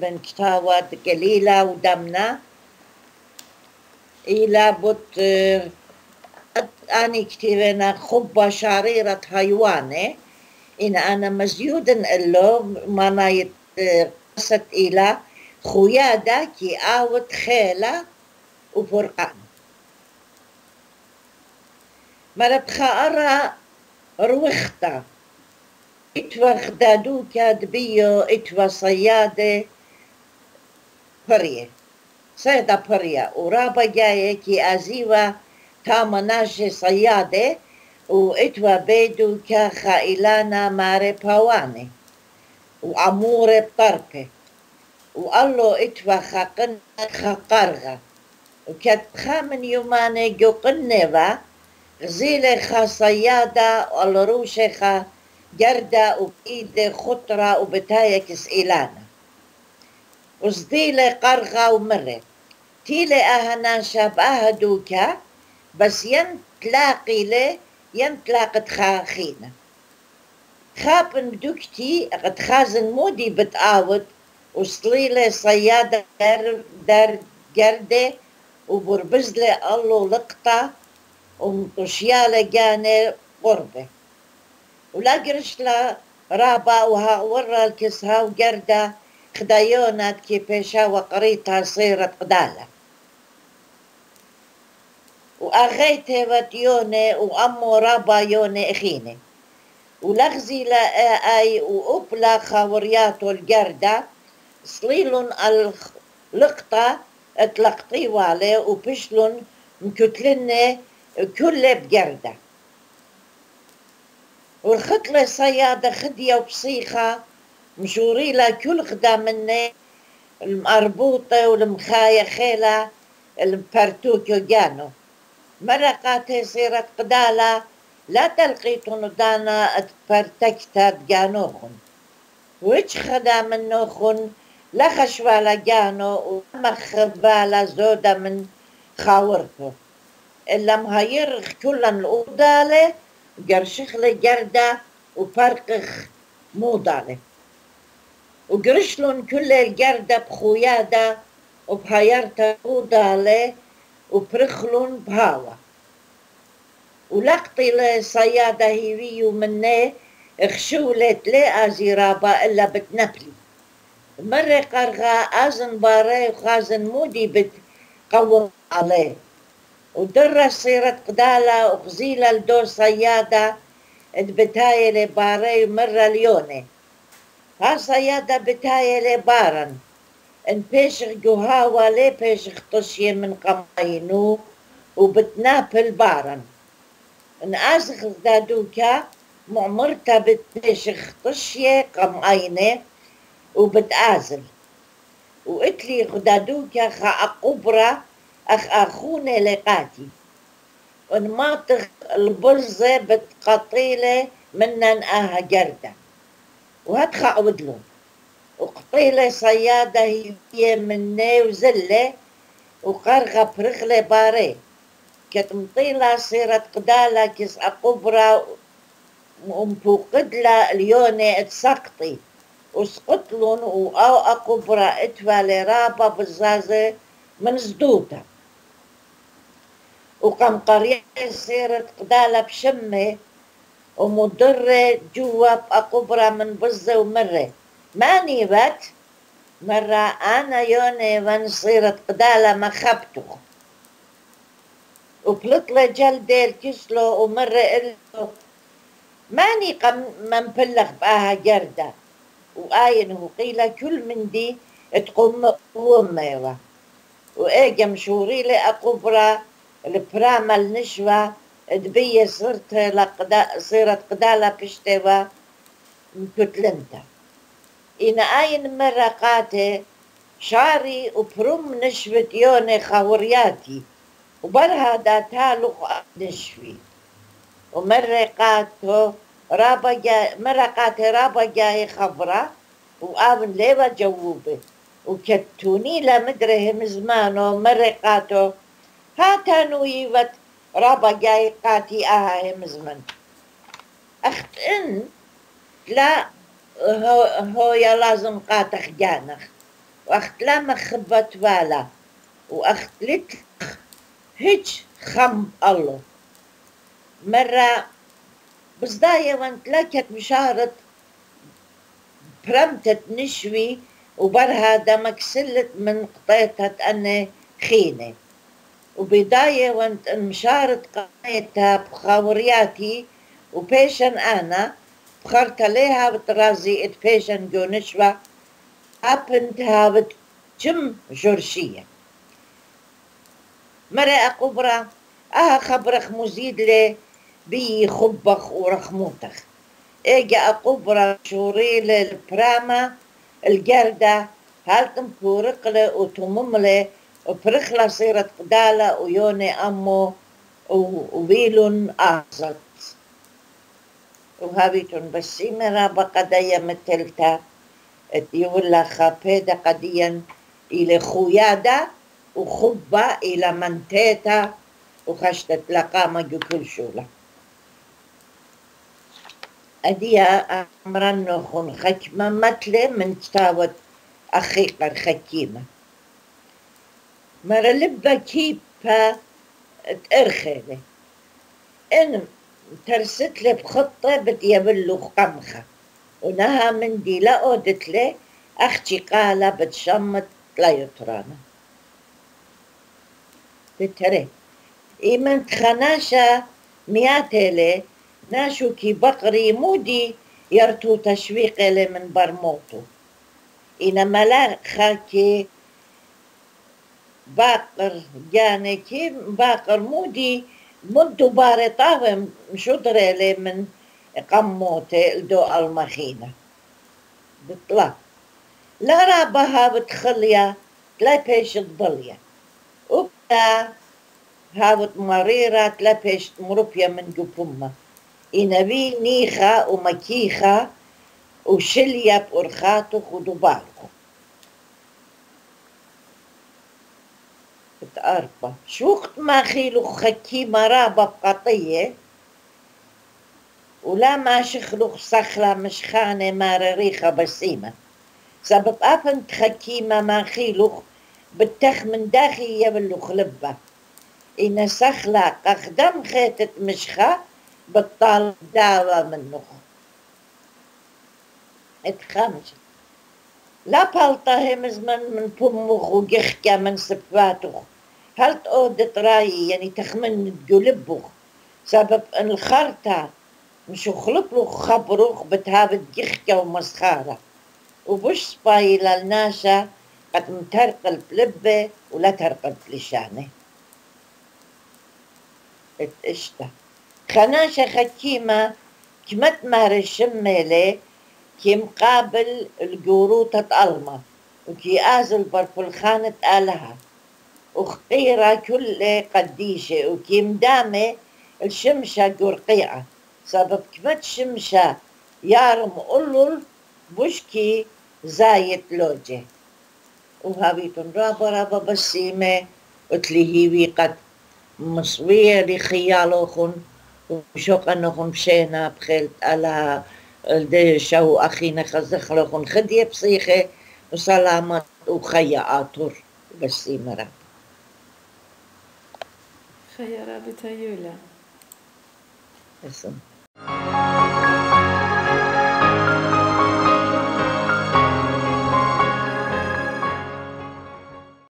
بن كتاوات قليلة ودمنا إلى بط أني كتيرنا خبة شريرة حيوانة إن أنا مزيود له ما قصت إلى خويادة كي آوت خيلة وفرقان مرت خارة روختا. اتوا خدادو كاد بيو اتوا صيادة بريه صيدة بريه ورابا جاية كي أزيوا تامناش صيادة واتوا بيدو كخائلانا ماري باواني وأمور بطرقة وقالو اتوا خاقن خقرغة وكانت خامن يوماني جو قنبة غزيلة خا صيادة والروشة خا جردة وبإيد خطرة وبتاية كسئلانا وصديلة قرغة ومرة. تيلة أهنا شاب أهدوكا بس ينتلاقي لي ينتلاقت خاخينا خابن بدوكتي قد خازن مودي بتقاوت وصليلة صيادة در, در جردة وبربزلة الله لقطة ومطشيالة جاني قربة. ولا قرشلا رابا وها ورا الكسها وقردة خدايونات كي بيشا وقريتها صيرت قدالة. وأغيتي وديوني وأمو رابا يوني إخيني. ولغزي آي وأبلا خاورياتو الجردة صليلون اللقطة اتلقطي والي وبشلون مكتلني كل بجردة. والخطلة صيادة خدية وبصيخة مشوري لها كل خدا مني. المربوطة والمخاية خيلة المبرتوكيو جانو مرقاتي صيرت قدالة لا تلقيتون دانا أتبرتكتا بجانوخن ويش خدا منوخن؟ لا خشوالا جانو ومخبالا زودة من خاورتو. إلا مهير كلن الأوضالة قرشخ لي جردة وفرقخ وقرشلون كل الجردة بخويادة وبهيرتا أوضالة وبرخلون بهاوة ولقطي لي صيادة هيوي مني خشولت لي أزيرابا إلا بتنبلي مرة قرغا أزن باري وخازن مودي بتقوم عليه ودرة صيرت قدالة وغزيلة لدور صيادة بتاية لباري مرة ها صيادة بتاية لبارن ان بيشغ جوهاوة لي بيشغ طشية من قمينو وبتنابل بارن ان ازغ دادوكا معمرتا بتبيشغ طشية قمينة وبتآزل وقتلي غدادوكا خا أقبرة أخ أخونا لقاتي ونماطخ البرزة بتقطيلة منن أها جردة وهتخ عودلون وقطيلة صيادة هي مني وزلة وقرغة برغلة باري. كت مطيلة صيرت قدالة كس أقبرة ومفوقدلة اليونة تسقطي وسقطلون وأو أقبرة اتوالي رابا بالزازة من زدوتها وقام قرية سيرت قدالة بشمة ومضرة جوا بقبرة من بزة ومرة. ما نيبت مرة أنا يوني من صيرت قدالة ما خبته وبلطلة جلدة الكسلو ومرة إلو. ماني قم من بلغ بآها جردة. وآين وقيلة كل من دي تقوم وميوة وإيجا مشوري لي أقبرة البراما النشوة. دبية صرت لقدا صيرت قدالة بشتوا مكتلنتا إن أين مرة قاتي شعري وبرم نشوة يوني خورياتي وبرها دا تالو نشوي. ومرة قاتو رابا جاي مرة رابا جاي خبرة وآمن ليبا جووبة. وكتوني لمدره مزمانو مرة قاتو هاتانو يوت رابا جاي قاتي أها مزمن. أخت إن لا هو, يا لازم قاتخ جانخ. وأخت لما خبت والا. وأخت لك هيج خم الله مرة بصداية وانت لكت مشارط برمتت نشوي وبرها دمك سلت من قطيتها أني خينة. وبداية وانت مشارط قنيتها بخاورياتي وبيشن أنا بخرت عليها بترازي إت بيشن جو أبنتها بتجم جورشية. مرة قبرة أها خبرخ مزيد لي بي خبخ ورخموتخ. إجا قبرة شوري للبراما الجردة هالتم بورقلة وتمملة وبرخلة صيرت قدالة ويوني أمو وويلون أعزت. وهابيتون بسيمة رابا قدية متلتا. يولا خابيدا قديا إلى خويادا وخبة إلى منتيتا وخشتت لقامة جو كل شولة أديا أمران نخون خكمة متلة من تاوت أخيقا الخكيمة مرة لبا كيبا تأرخيلي إن ترست لي بخطة بدي يبلو قمخة ونها من دي لا أودت لي أختي قالة بتشمت لا يطرانا بتري. إيمن تخناشا مياتلي ناشو كي بقري مودي يرتو تشويق لي من برموتو. إنما لا خاكي باقر جانكي باقر مودي منتو باري طاوم شدر لي من قموتي الدو المخينة. بطلع. لا رابها بتخليا تلا بيش الضلية وبتا هاوت مريرة تلا بيش مروبيا من جفمة إنبي نيخا ومكيخا وشليا بأرخاتو خدو بالكو. بتقربة شوقت ما خيلو خكي مرابة بقطية ولا ما شخلو صخلة مش خانة مار ريخة بسيمة. سبب أفن تخكيمة ما خيلو بتخ من داخل يبلو خلبة. إن سخلة قخدم خيتت مشخة لا بالطه مزمن من بمخ وجخكا من سباتخ هل تقود راي يعني تخمن تقلبخ سبب ان الخرطة مش خلق له خبرخ بتهابت جخكا ومسخارة وبش سباي للناشا قد مترقل بلبة ولا ترقل بلشانة اتشتا خناشة خكيمة كمت مار الشمالة كي مقابل القروطة ألمة وكي آزل برفلخانة آلها. وخطيرة كل قديشة وكي مدامة الشمشة قرقيعة سبب كمت شمشة يارم قلل بشكي زايد لوجه. وهابيتون رابا رابا بسيمة وتلهيوي قد مصوية لخيالوخن وشوق أنهم مشينا بخلت على الدشة وأخينا خزخ لهم خدية بصيخة وسلامة وخيا آطر بس مرة خيا رابطة يولا اسم